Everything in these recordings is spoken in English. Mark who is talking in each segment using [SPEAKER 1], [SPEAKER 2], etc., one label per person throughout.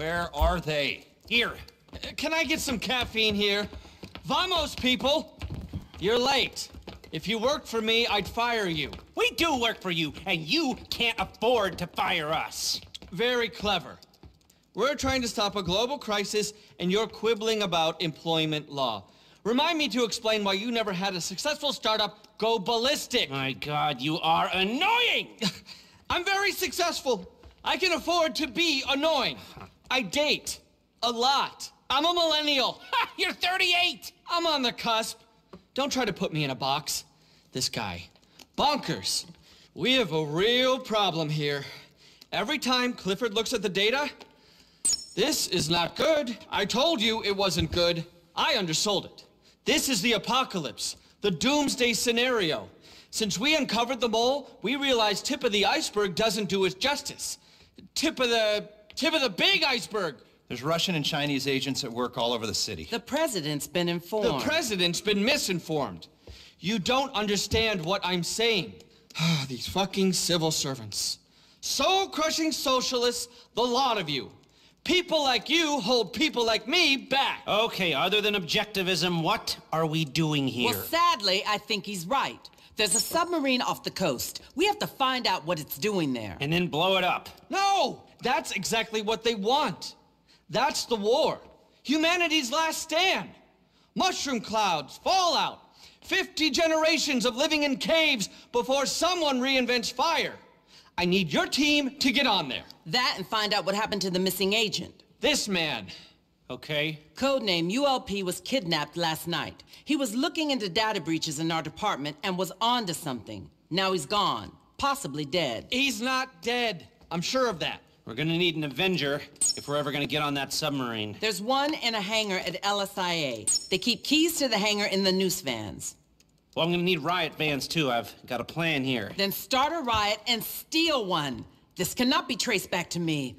[SPEAKER 1] Where are they?
[SPEAKER 2] Here, can I get some caffeine here? Vamos, people! You're late. If you worked for me, I'd fire you.
[SPEAKER 3] We do work for you, and you can't afford to fire us.
[SPEAKER 2] Very clever. We're trying to stop a global crisis, and you're quibbling about employment law. Remind me to explain why you never had a successful startup go ballistic.
[SPEAKER 3] My God, you are annoying!
[SPEAKER 2] I'm very successful. I can afford to be annoying. I date a lot. I'm a millennial.
[SPEAKER 3] You're 38!
[SPEAKER 2] I'm on the cusp. Don't try to put me in a box. This guy. Bonkers. We have a real problem here. Every time Clifford looks at the data, this is not good. I told you it wasn't good. I undersold it. This is the apocalypse, the doomsday scenario. Since we uncovered the mole, we realized tip of the iceberg doesn't do it justice. Tip of the tip of the big iceberg.
[SPEAKER 1] There's Russian and Chinese agents at work all over the city.
[SPEAKER 4] The president's been informed.
[SPEAKER 2] The president's been misinformed. You don't understand what I'm saying. Ah, these fucking civil servants. Soul crushing socialists, the lot of you. People like you hold people like me back.
[SPEAKER 3] Okay, other than objectivism, what are we doing here?
[SPEAKER 4] Well, sadly, I think he's right. There's a submarine off the coast. We have to find out what it's doing there.
[SPEAKER 3] and then blow it up.
[SPEAKER 2] No, that's exactly what they want. That's the war. Humanity's last stand. Mushroom clouds, fallout, 50 generations of living in caves before someone reinvents fire. I need your team to get on there.
[SPEAKER 4] That and find out what happened to the missing agent.
[SPEAKER 2] This man.
[SPEAKER 3] Okay?
[SPEAKER 4] Codename ULP was kidnapped last night. He was looking into data breaches in our department and was onto something. Now he's gone, possibly dead.
[SPEAKER 2] He's not dead. I'm sure of that.
[SPEAKER 3] We're gonna need an Avenger if we're ever gonna get on that submarine.
[SPEAKER 4] There's one in a hangar at LSIA. They keep keys to the hangar in the noose vans.
[SPEAKER 3] Well, I'm gonna need riot vans too. I've got a plan here.
[SPEAKER 4] Then start a riot and steal one. This cannot be traced back to me.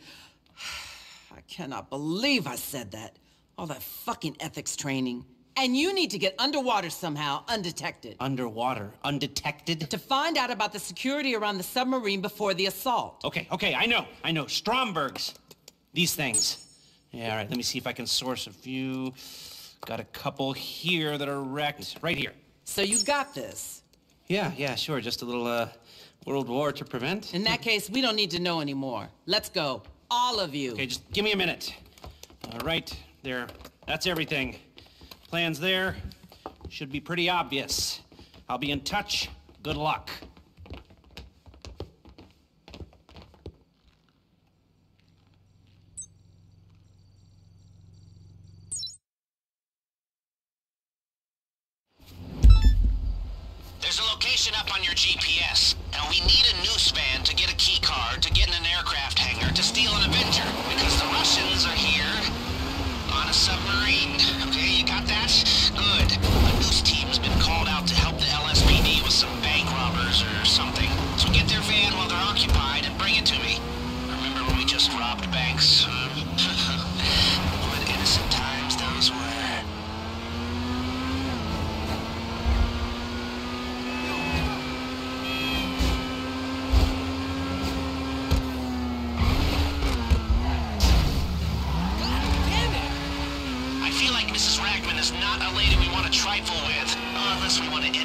[SPEAKER 4] I cannot believe I said that. All that fucking ethics training. And you need to get underwater somehow, undetected.
[SPEAKER 3] Underwater, undetected.
[SPEAKER 4] to find out about the security around the submarine before the assault.
[SPEAKER 3] Okay, okay, I know, I know. Strombergs. These things. Yeah, all right, let me see if I can source a few. Got a couple here that are wrecked. Right here.
[SPEAKER 4] So you got this.
[SPEAKER 3] Yeah, yeah, sure. Just a little, uh, World War to prevent.
[SPEAKER 4] In that case, we don't need to know anymore. Let's go. All of you.
[SPEAKER 3] Okay, just give me a minute. All right, there. That's everything. Plans there. Should be pretty obvious. I'll be in touch. Good luck.
[SPEAKER 5] There's a location up on your GPS, and we need a noose van to get a key card to get in an aircraft hangar to steal an Avenger, because the Russians are here on a submarine. Okay, that? Good. A noose team's been called out to help the LSPD with some bank robbers or something. So get their van while they're occupied and bring it to me. Remember when we just robbed banks? what innocent times those were. I feel like Mrs. Ragman is not a lady we want to trifle with. Unless we want to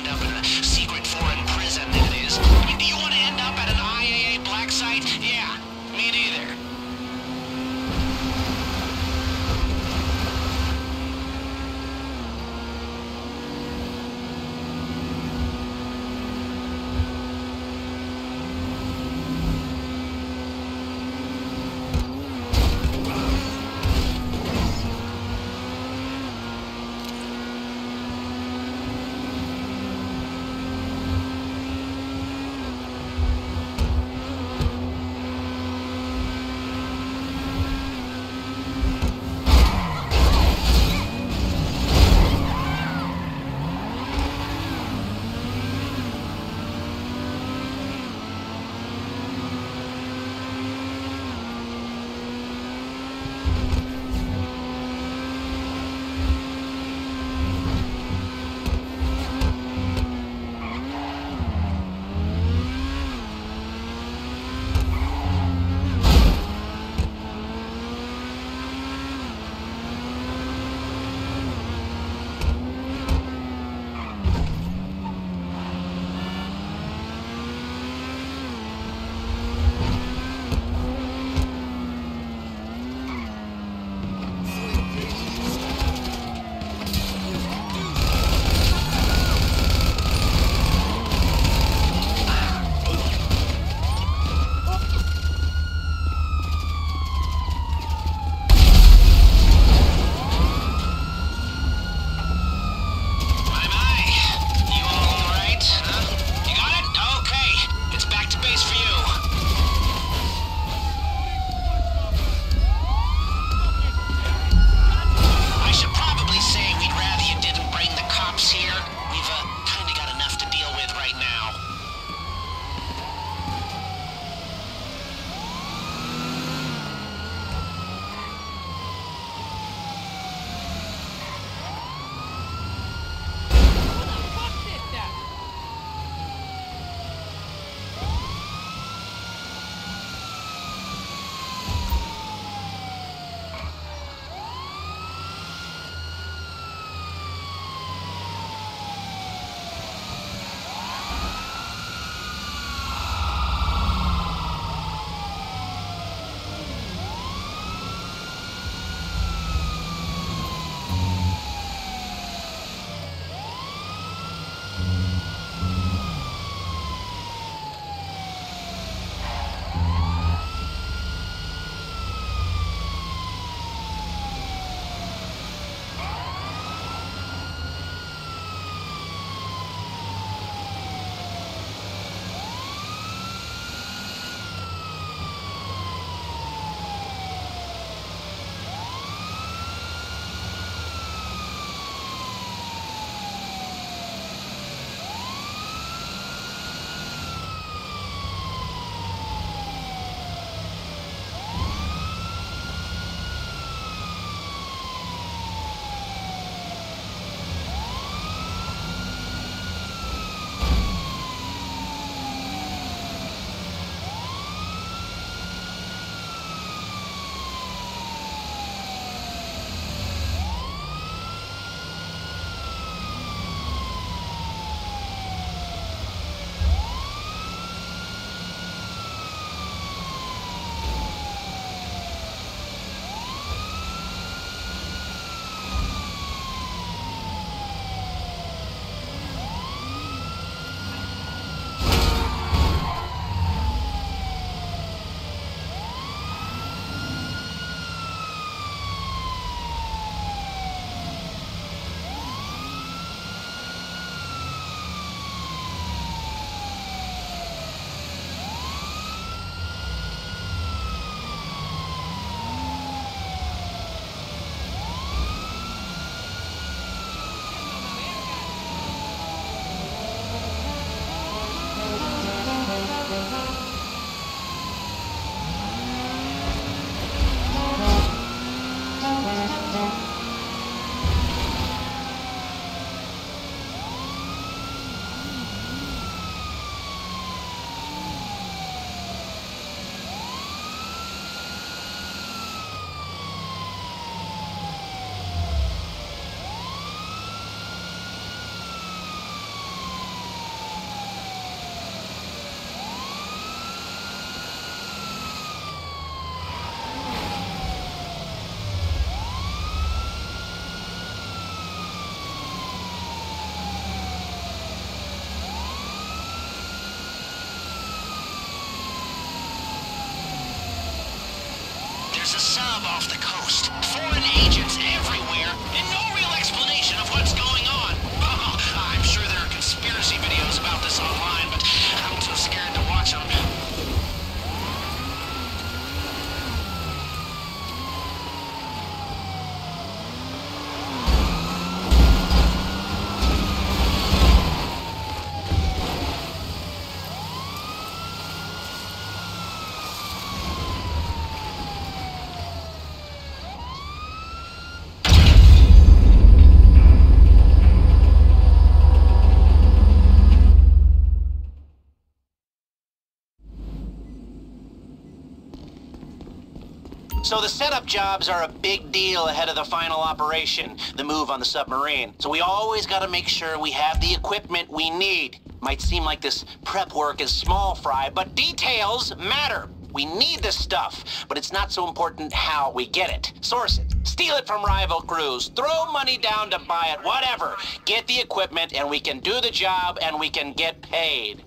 [SPEAKER 6] So the setup jobs are a big deal ahead of the final operation, the move on the submarine. So we always gotta make sure we have the equipment we need. Might seem like this prep work is small fry, but details matter. We need this stuff, but it's not so important how we get it. Source it, steal it from rival crews, throw money down to buy it, whatever. Get the equipment and we can do the job and we can get paid.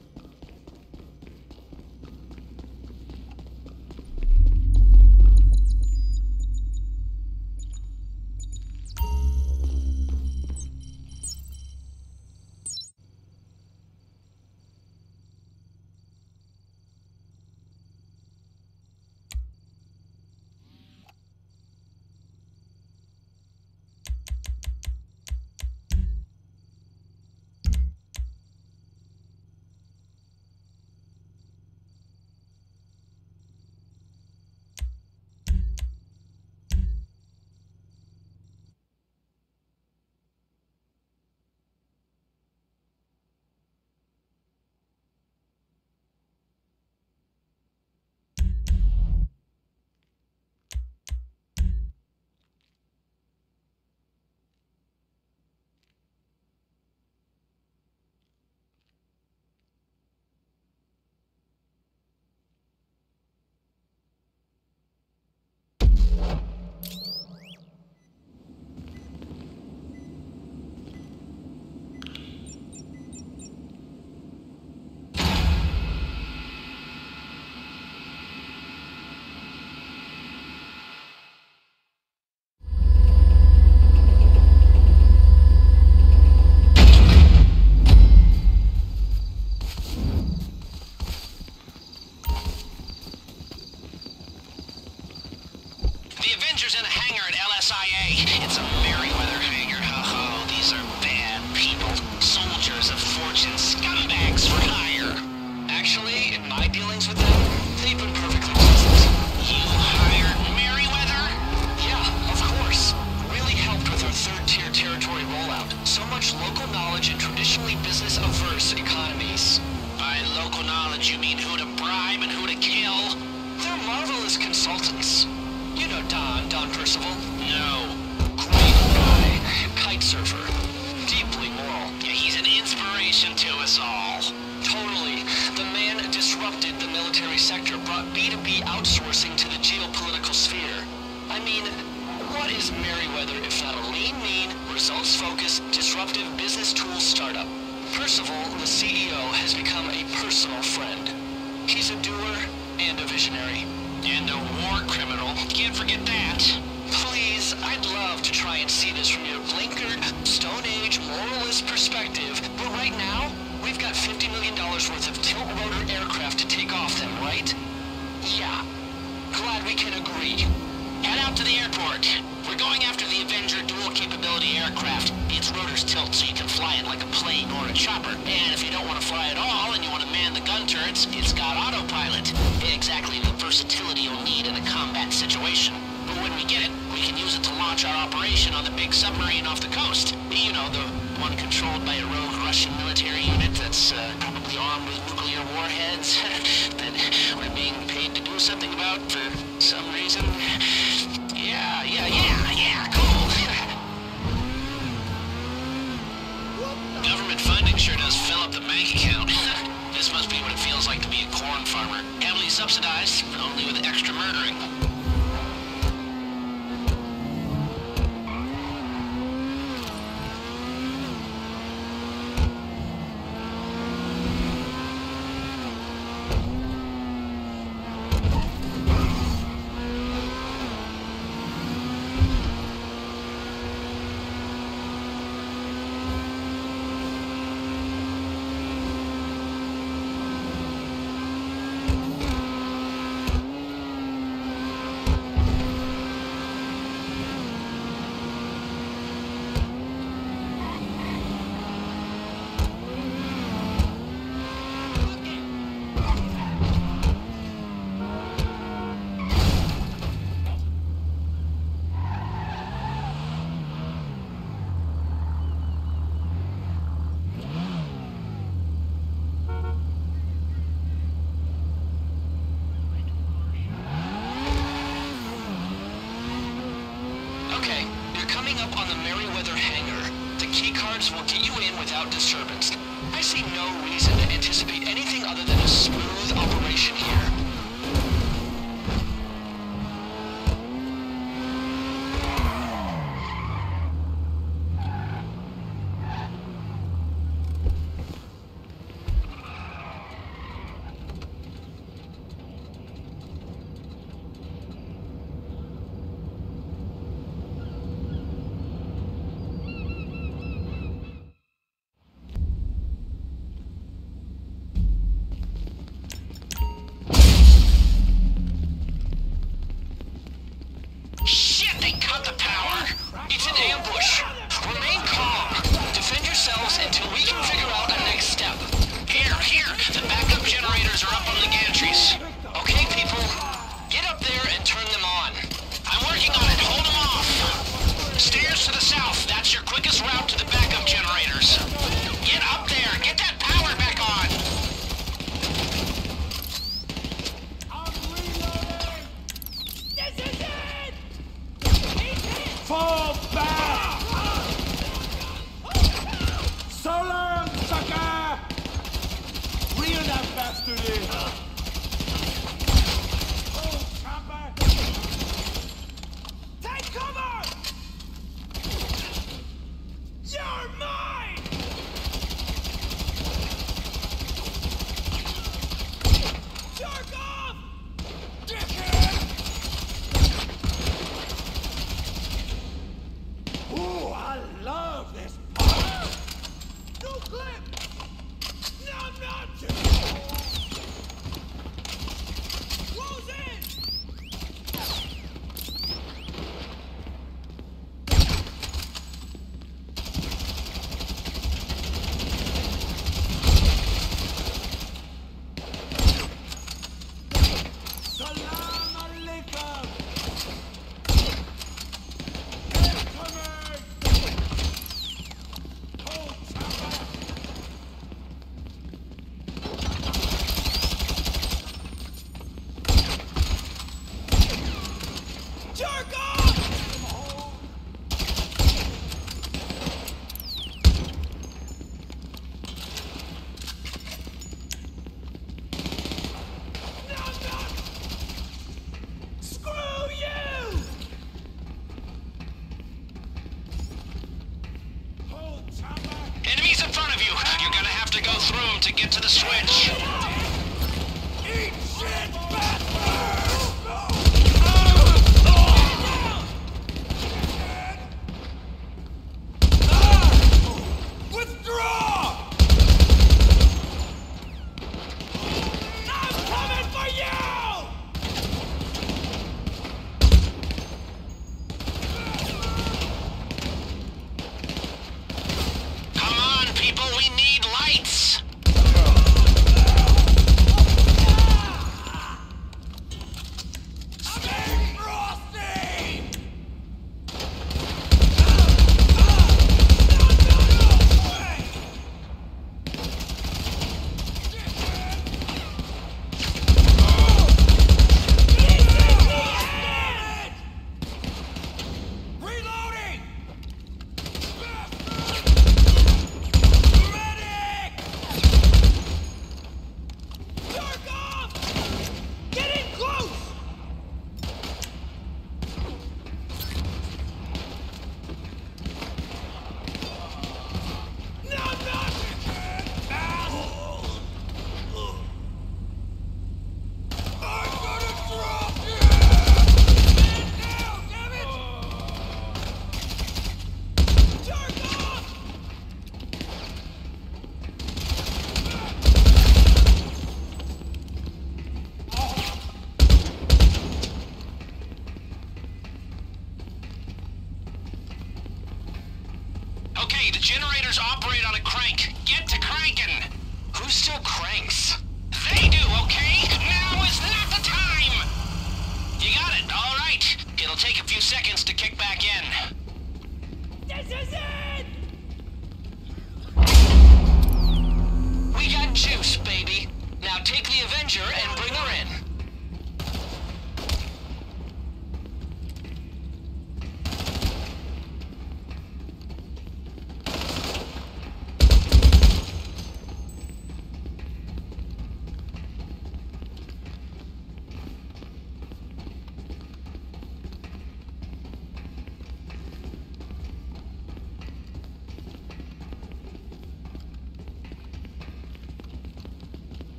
[SPEAKER 6] you in
[SPEAKER 7] without disturbance. I see no reason to anticipate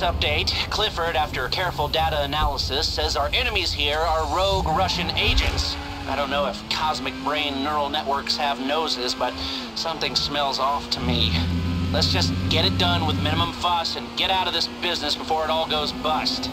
[SPEAKER 3] Update Clifford, after careful data analysis, says our enemies here are rogue Russian agents. I don't know if cosmic brain neural networks have noses, but something smells off to me. Let's just get it done with minimum fuss and get out of this business before it all goes bust.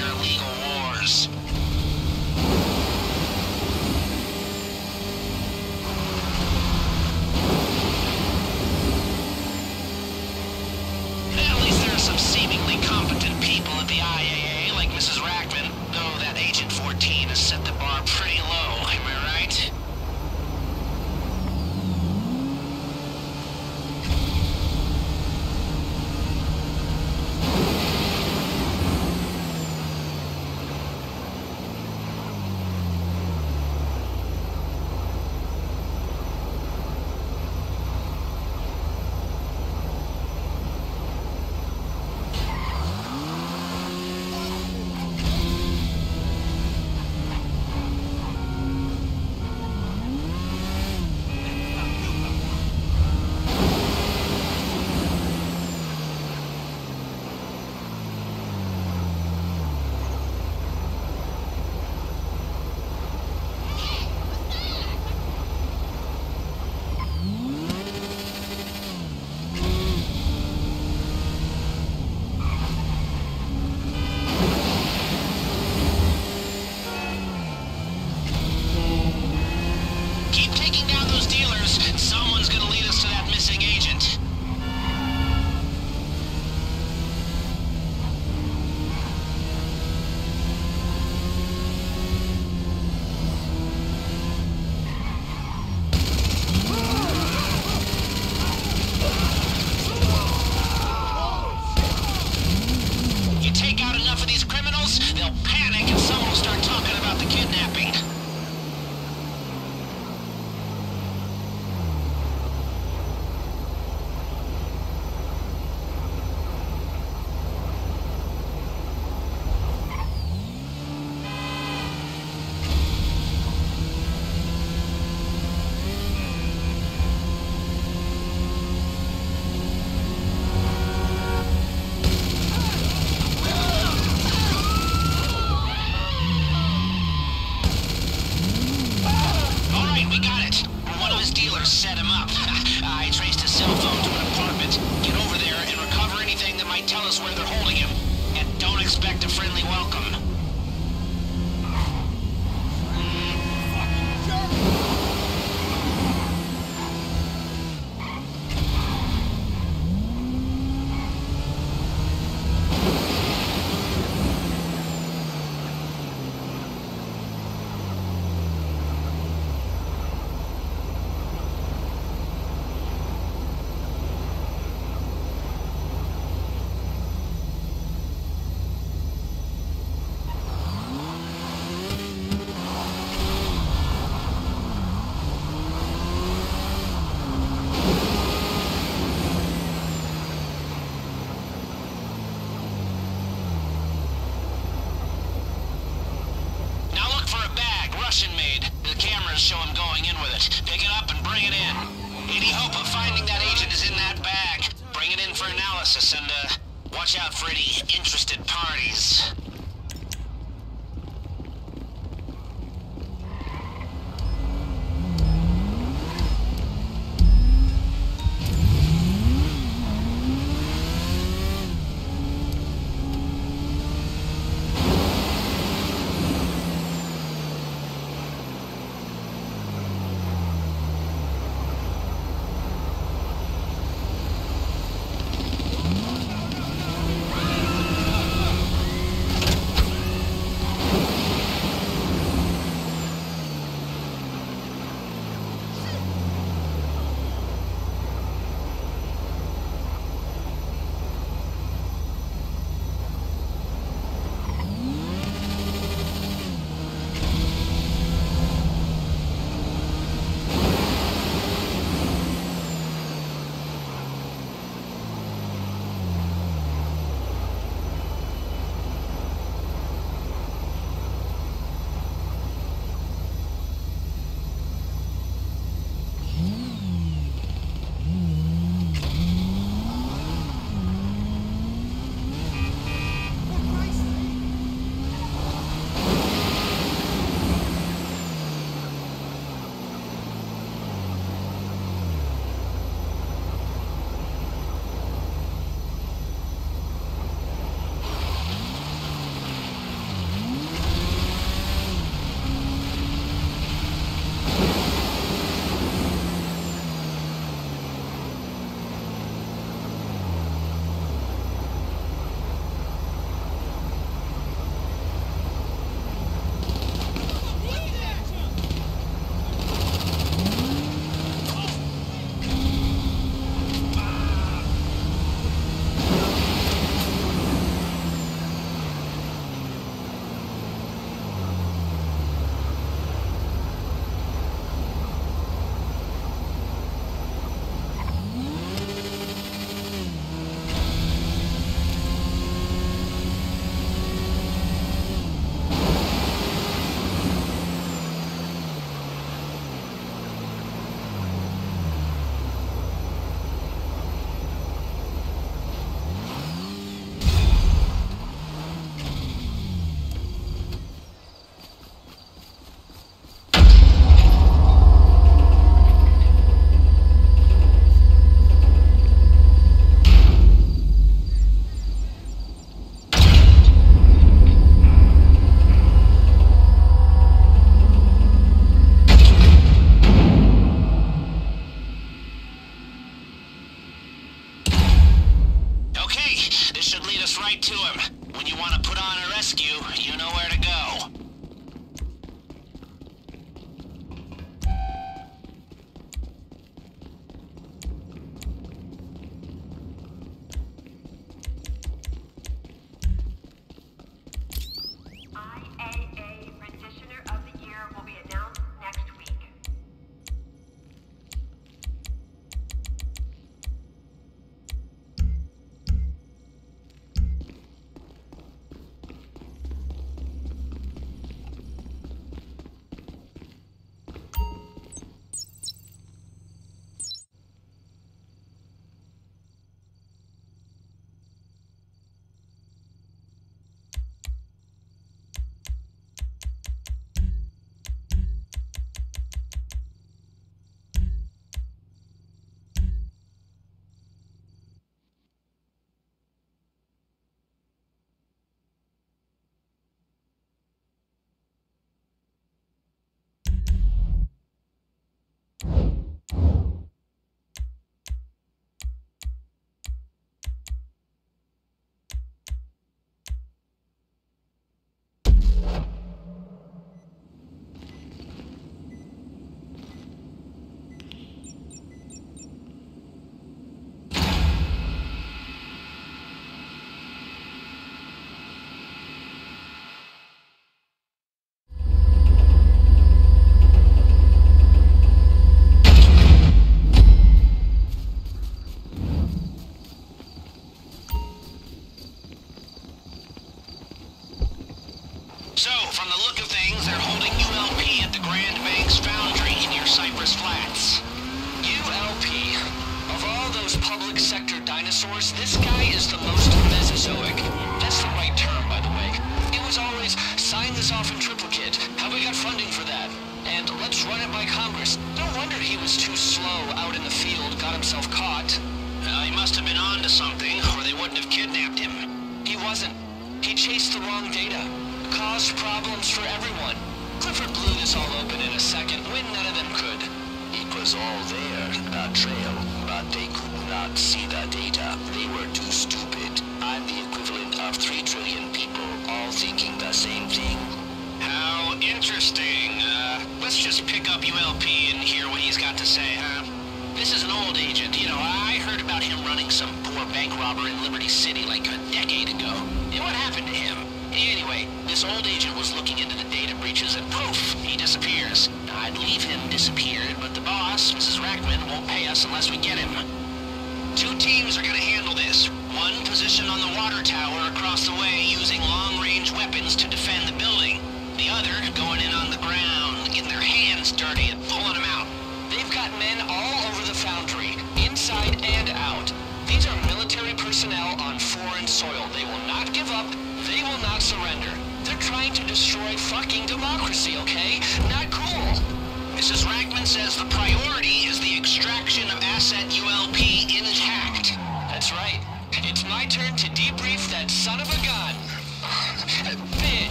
[SPEAKER 5] Fund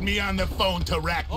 [SPEAKER 8] me
[SPEAKER 9] on the phone to
[SPEAKER 8] rack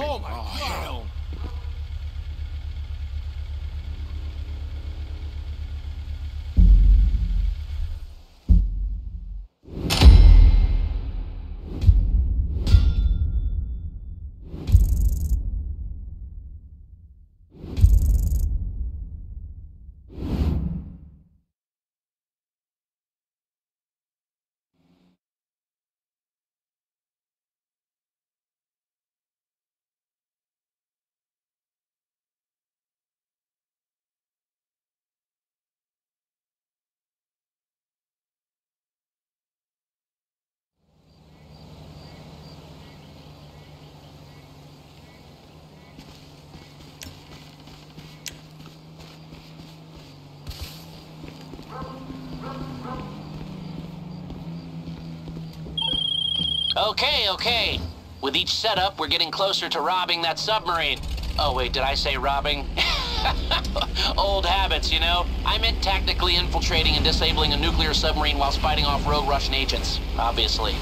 [SPEAKER 5] Okay, okay. With each setup, we're getting closer to robbing that submarine. Oh, wait, did I say robbing? Old habits, you know? I meant tactically infiltrating and disabling a nuclear submarine while fighting off rogue Russian agents, obviously.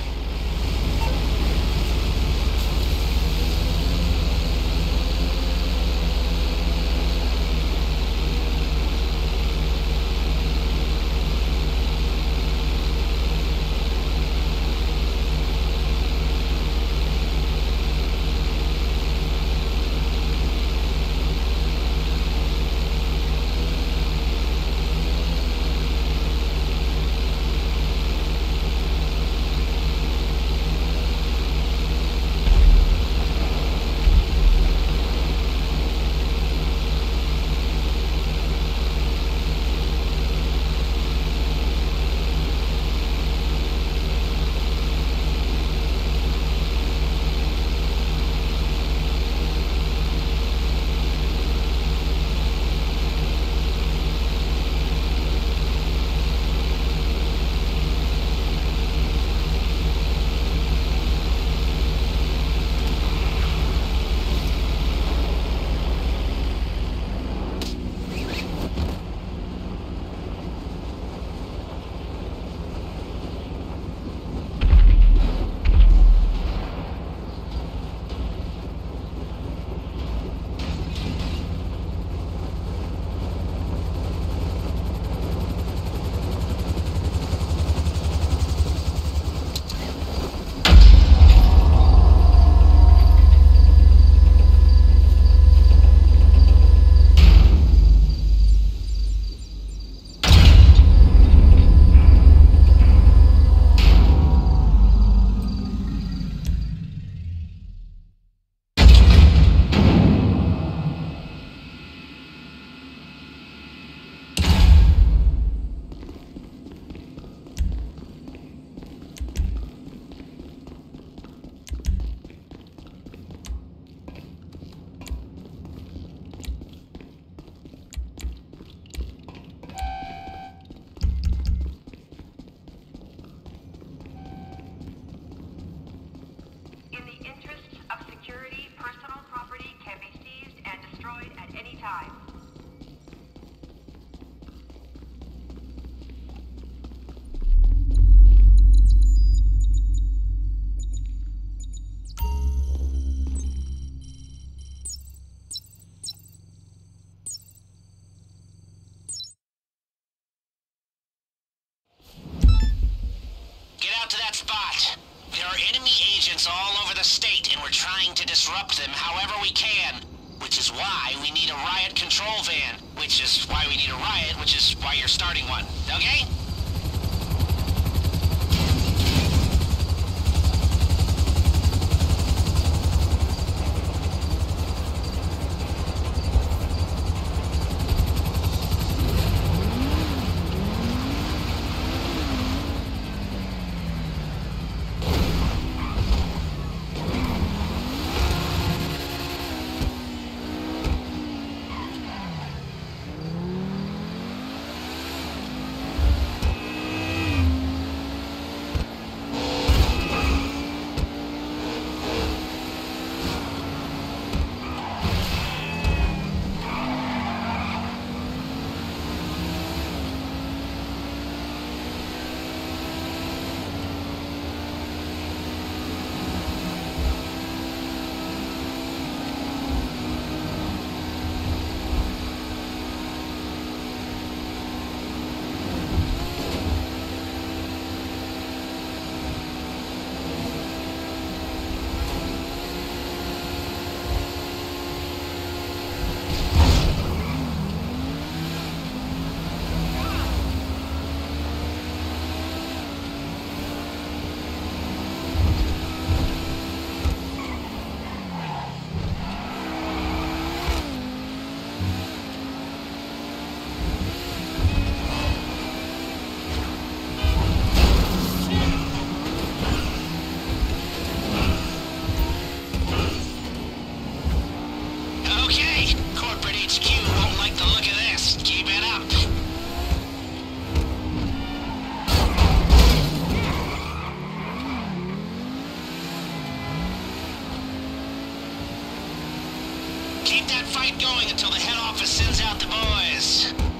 [SPEAKER 5] going until the head office sends out the boys.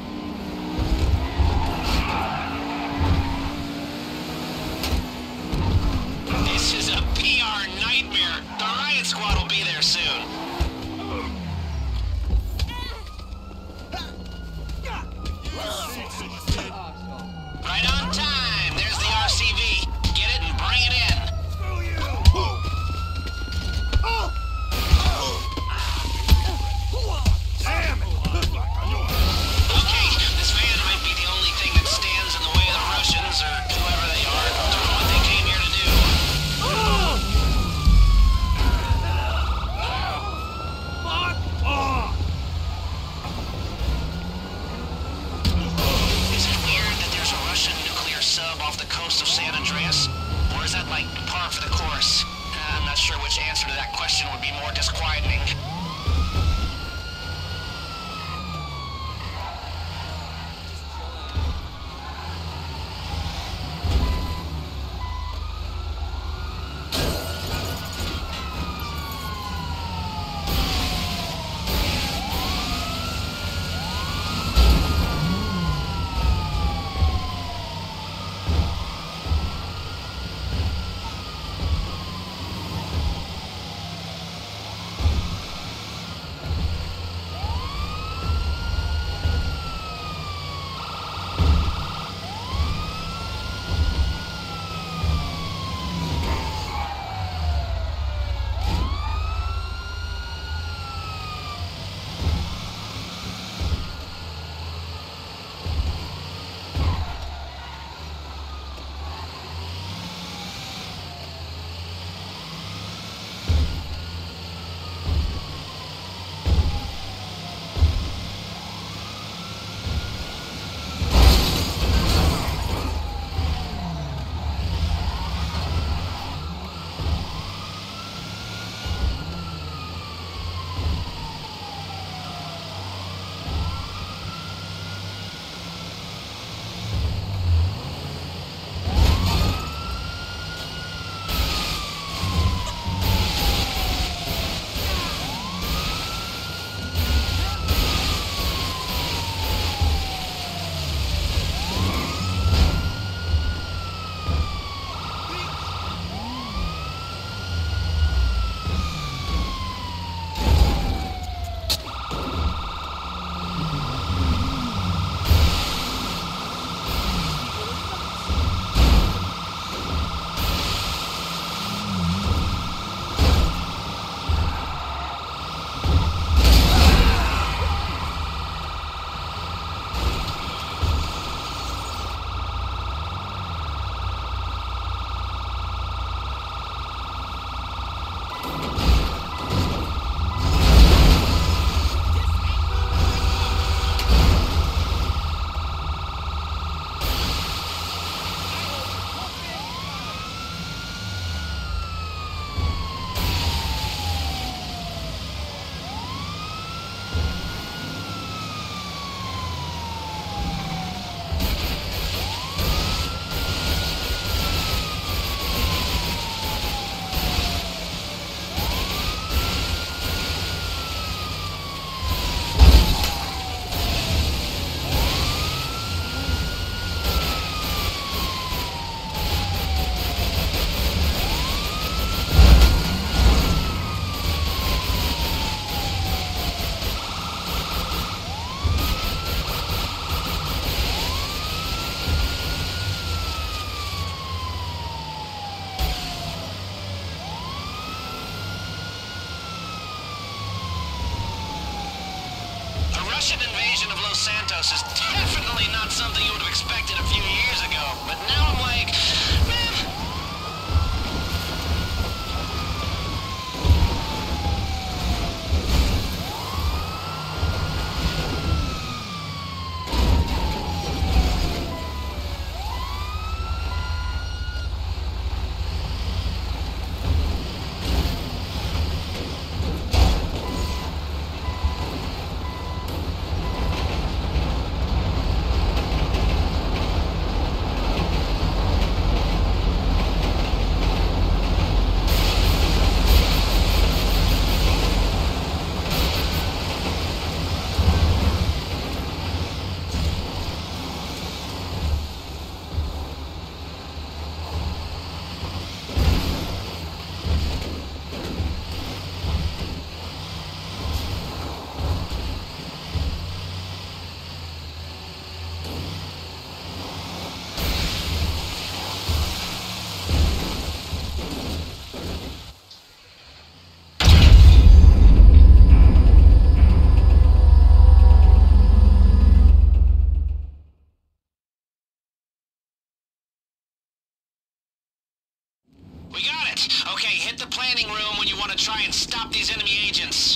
[SPEAKER 5] stop these enemy agents.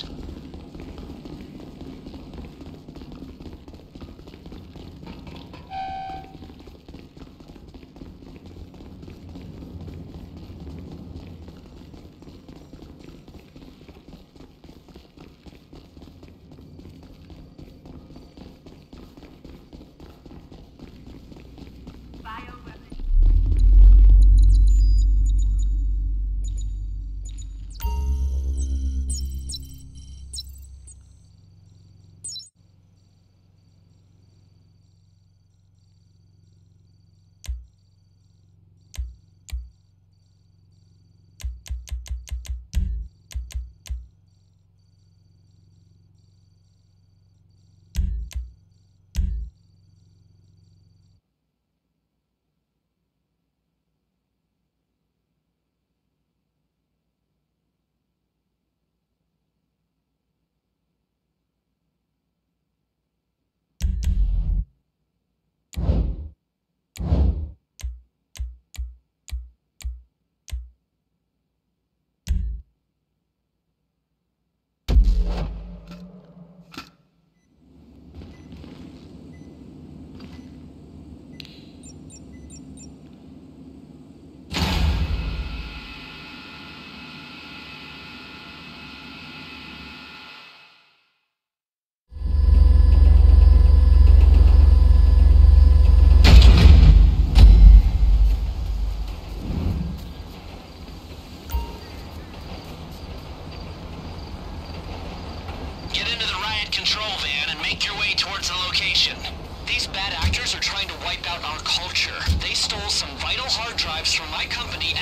[SPEAKER 5] wipe out our culture. They stole some vital hard drives from my company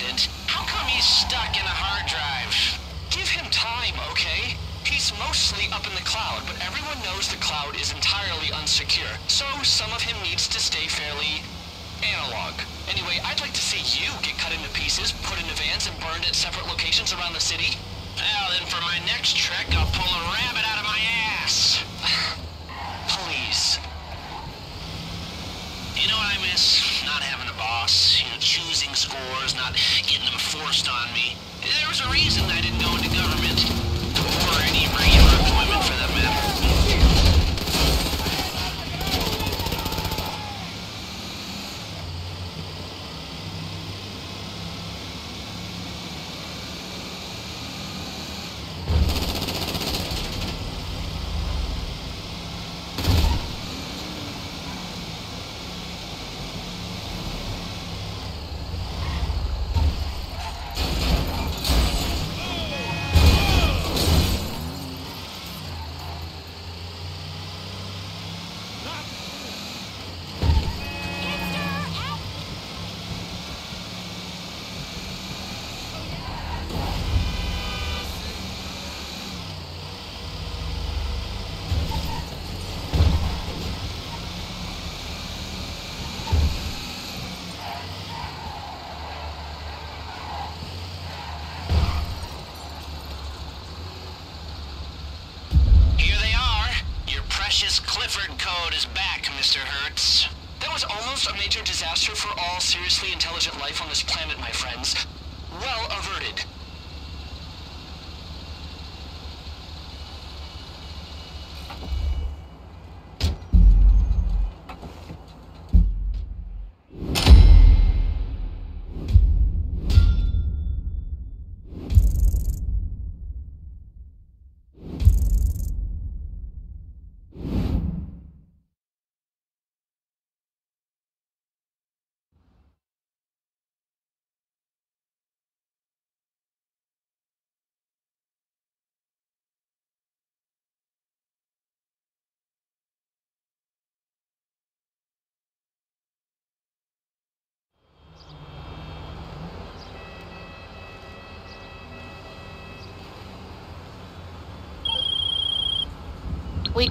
[SPEAKER 5] How come he's stuck in a hard drive? Give him time, okay? He's mostly up in the cloud, but everyone knows the cloud is entirely unsecure, so some of him needs to stay fairly analog. Anyway, I'd like to see you get cut into pieces, put into vans, and burned at separate locations around the city. Well, then for my next trick, I'll pull a rabbit out of my ass. Please. You know what I miss? Not having boss, you know, choosing scores, not getting them forced on me. There was a reason I didn't go into government.
[SPEAKER 10] We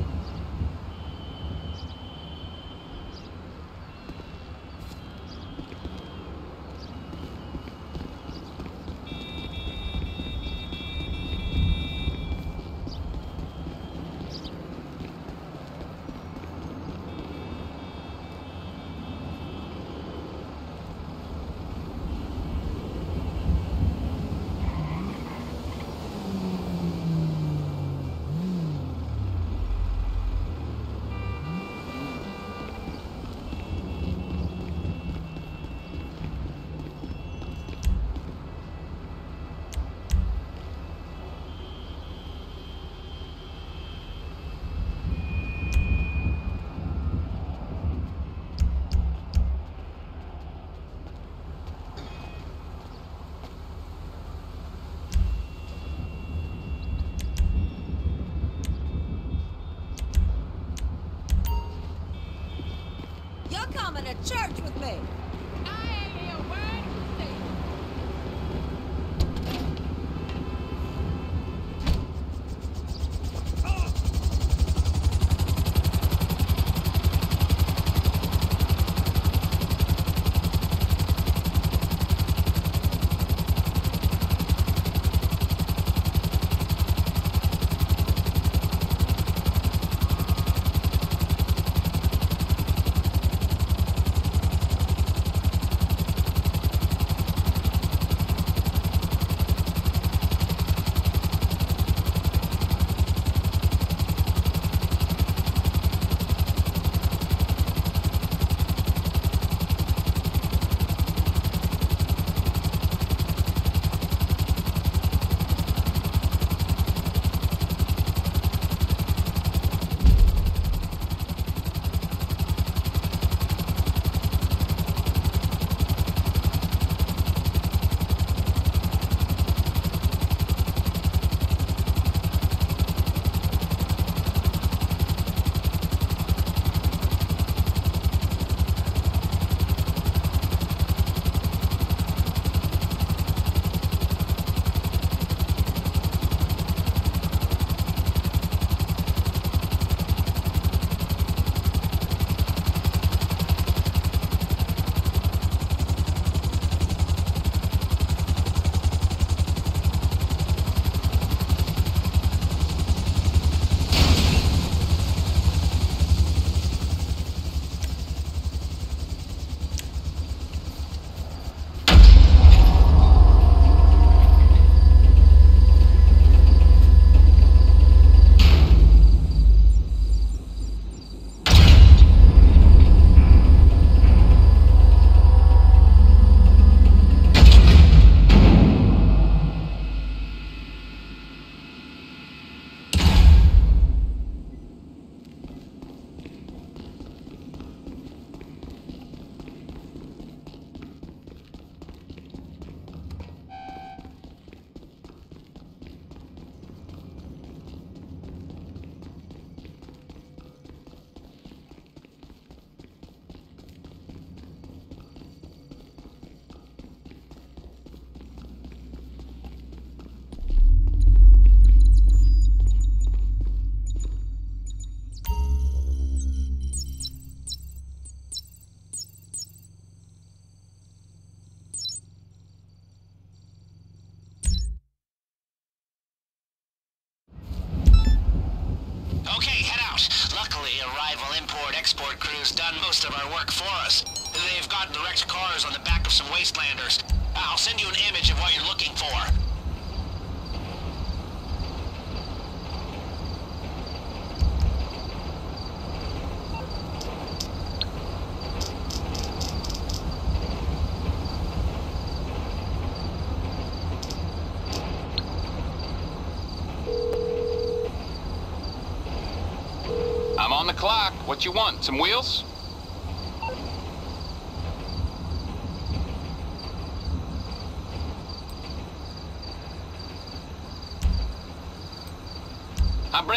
[SPEAKER 11] You're coming to church with me.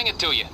[SPEAKER 5] Bring it to you.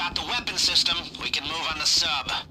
[SPEAKER 5] got the weapon system, we can move on the sub.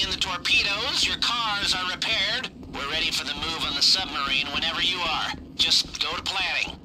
[SPEAKER 5] in the torpedoes, your cars are repaired. We're ready for the move on the submarine whenever you are. Just go to planning.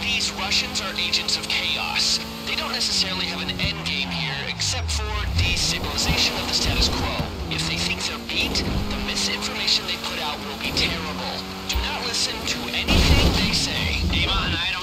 [SPEAKER 5] These
[SPEAKER 6] Russians are agents of chaos. They don't necessarily have an end game here, except for destabilization of the status quo. If they think they're beat, the misinformation they put out will be terrible. Do not listen to anything they say. Avon, I don't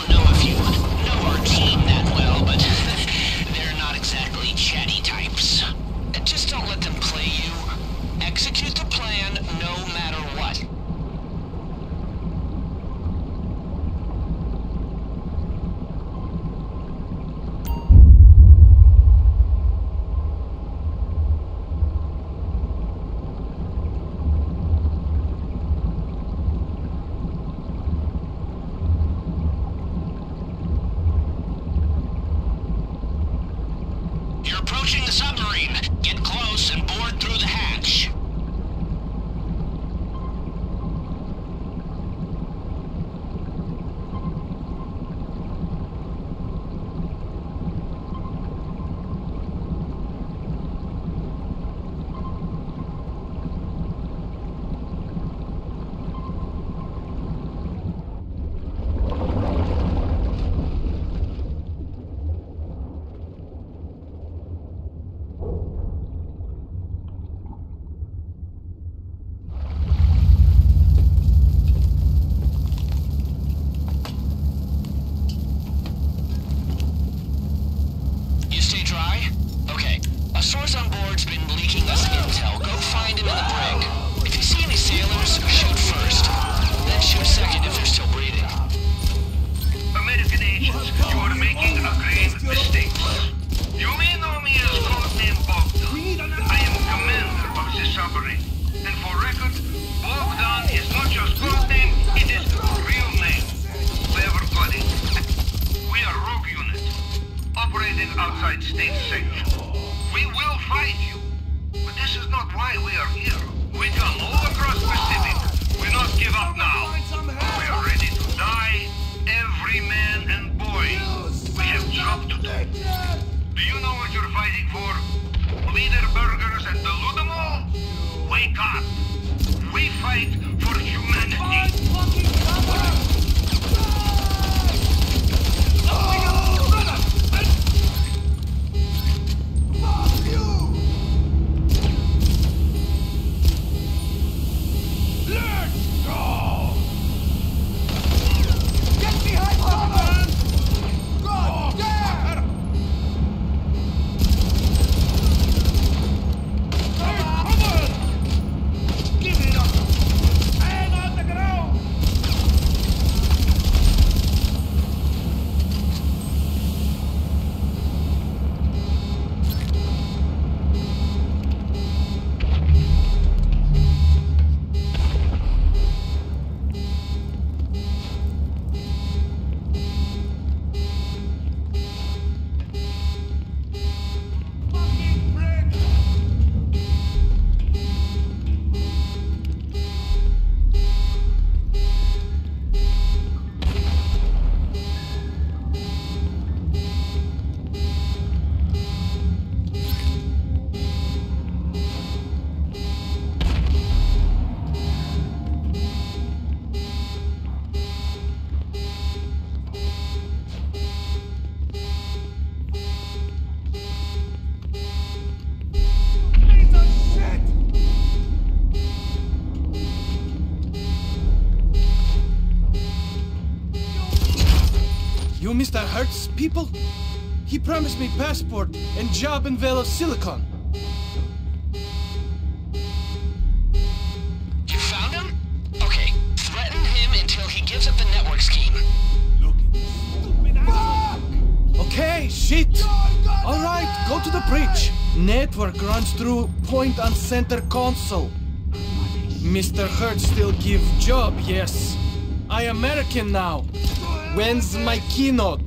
[SPEAKER 8] me
[SPEAKER 12] passport and job in Vale of Silicon.
[SPEAKER 5] You found him? Okay, threaten him until he gives up the network scheme.
[SPEAKER 12] Okay, shit. All right, go to the bridge. Network runs through point on center console. Mr. Hertz still give job, yes. I American now. When's my keynote?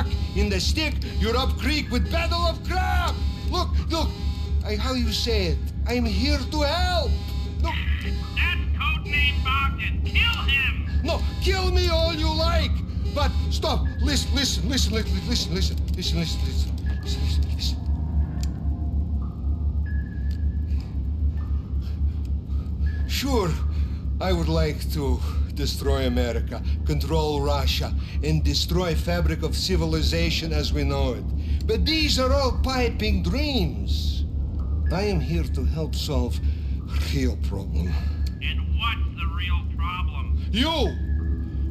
[SPEAKER 13] Stuck in the stick, you're up creek with battle of crab! Look, look, I, how you say it? I'm here to help! Look,
[SPEAKER 8] That's codename Bogdan. Kill him.
[SPEAKER 13] no, kill me all you like! But stop, listen, listen, listen, listen, listen, listen, listen, listen, listen, listen, listen, listen. Sure, I would like to destroy America, control Russia, and destroy fabric of civilization as we know it. But these are all piping dreams. I am here to help solve real problem.
[SPEAKER 8] And what's the real problem?
[SPEAKER 13] You!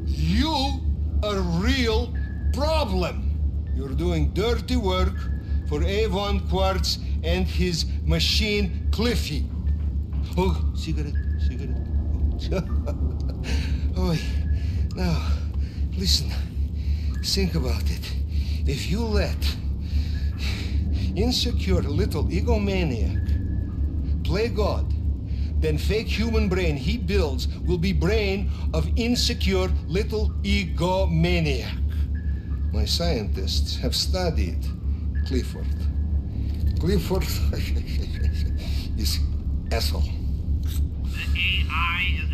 [SPEAKER 13] You are real problem. You're doing dirty work for Avon Hertz and his machine Cliffy. Oh, cigarette, cigarette. Oh, now, listen. Think about it. If you let insecure little egomaniac play God, then fake human brain he builds will be brain of insecure little egomaniac. My scientists have studied Clifford. Clifford is asshole.
[SPEAKER 8] The AI is.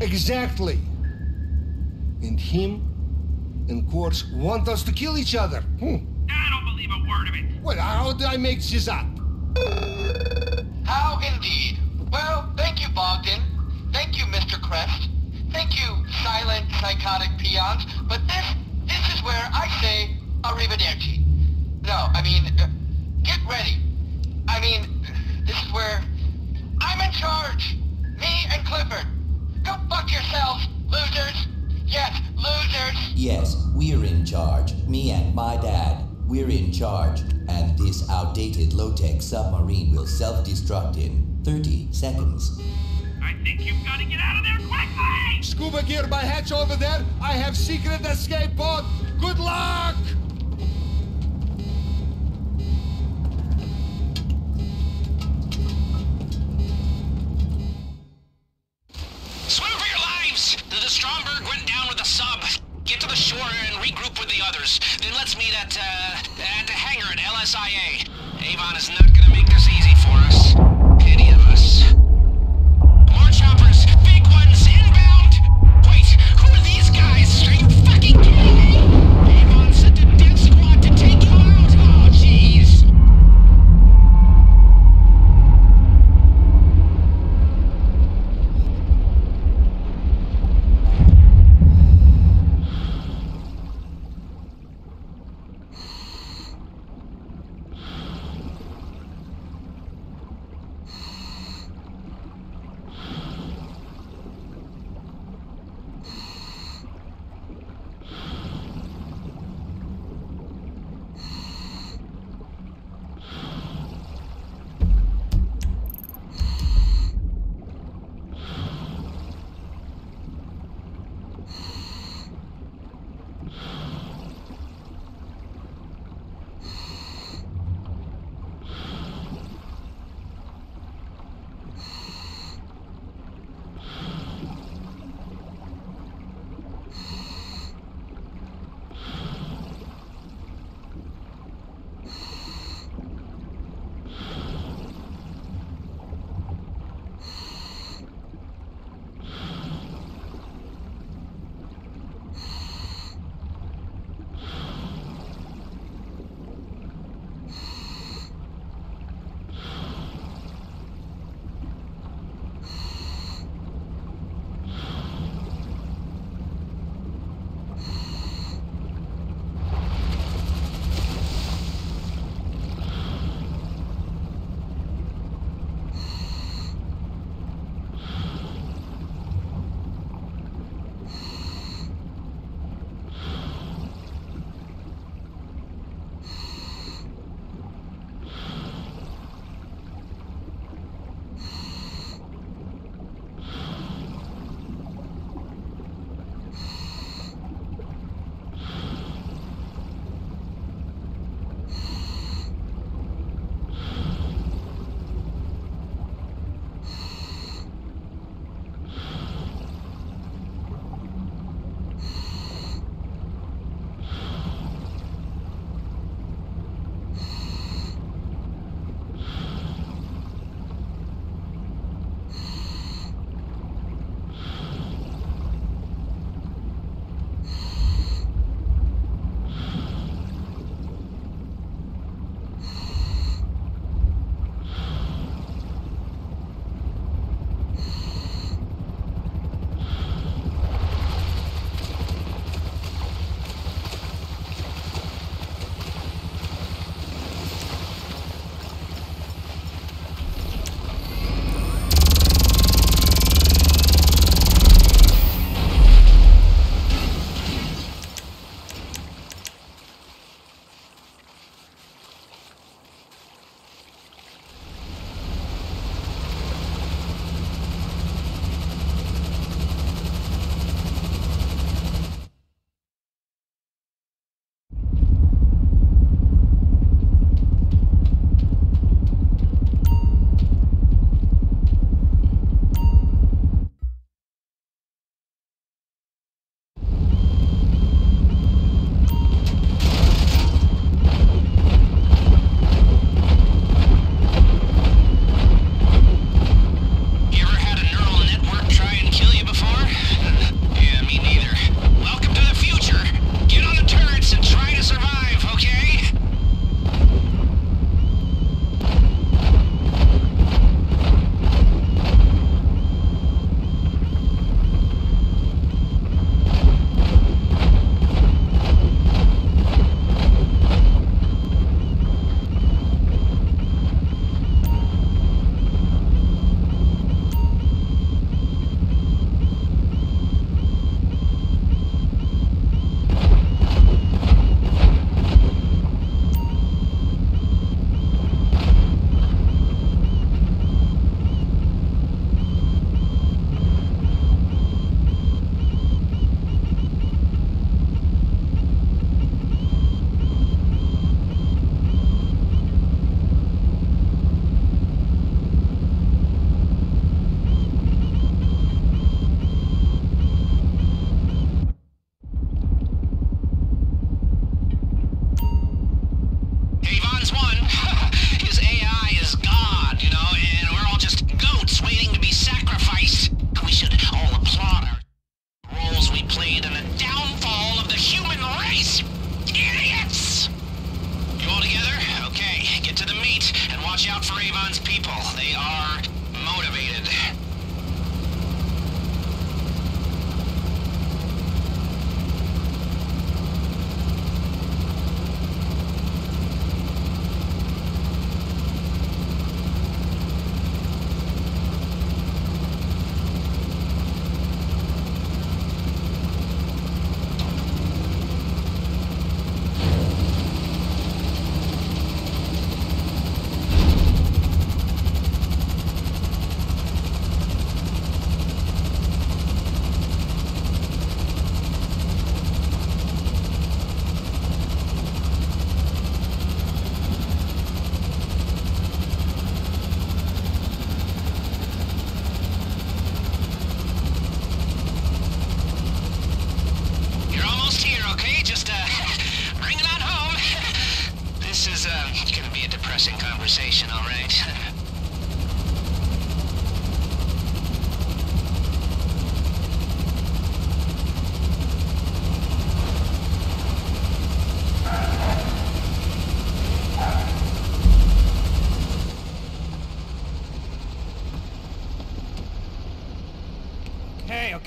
[SPEAKER 13] Exactly. And him and Hertz want us to kill each other. Hmm.
[SPEAKER 8] I don't believe a word of it.
[SPEAKER 13] Well, how did I make this up?
[SPEAKER 14] How indeed. Well, thank you, Bogdan. Thank you, Mr. Crest. Thank you, silent, psychotic peons. But this, this is where I say arrivederci. No, I mean, uh, get ready. I mean, this is where I'm in charge. Me and Clifford. Go fuck yourselves, losers. Yes, losers.
[SPEAKER 15] Yes, We're in charge. Me and my dad. We're in charge. And this outdated low-tech submarine will self-destruct in 30 seconds.
[SPEAKER 8] I think you've got to get out of there quickly!
[SPEAKER 13] Scuba gear by hatch over there. I have secret escape pod. Good luck!
[SPEAKER 5] Then let's meet at, uh, at the hangar at LSIA. Avon is not gonna make this easy for us.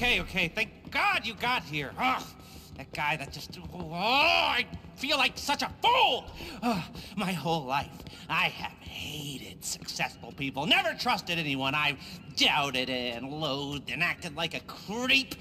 [SPEAKER 3] Okay, okay. Thank God you got here. Ugh, that guy that just. Oh, I feel like such a fool. Ugh, my whole life, I have hated successful people. Never trusted anyone. I've doubted and loathed and acted like a creep.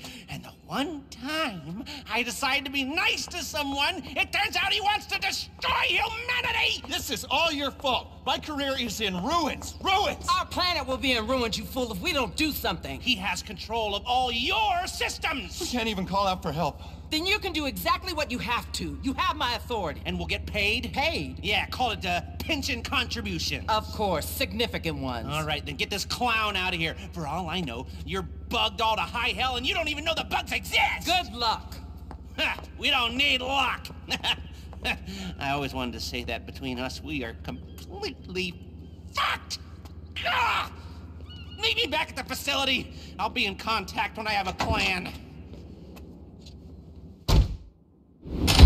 [SPEAKER 3] And the one time I decide to be nice to someone, it turns out he wants to destroy humanity!
[SPEAKER 1] This is all your fault. My career is in ruins. Ruins!
[SPEAKER 4] Our planet will be in ruins, you fool, if we don't do something.
[SPEAKER 3] He has control of all your systems!
[SPEAKER 1] We can't even call out for help.
[SPEAKER 4] Then you can do exactly what you have to. You have my authority.
[SPEAKER 3] And we'll get paid?
[SPEAKER 4] Paid?
[SPEAKER 3] Yeah, call it a pension contribution.
[SPEAKER 4] Of course, significant ones.
[SPEAKER 3] All right, then get this clown out of here. For all I know, you're bugged all to high hell and you don't even know the bugs exist!
[SPEAKER 4] Good luck.
[SPEAKER 3] we don't need luck. I always wanted to say that between us, we are completely fucked! Ah! Meet me back at the facility. I'll be in contact when I have a plan you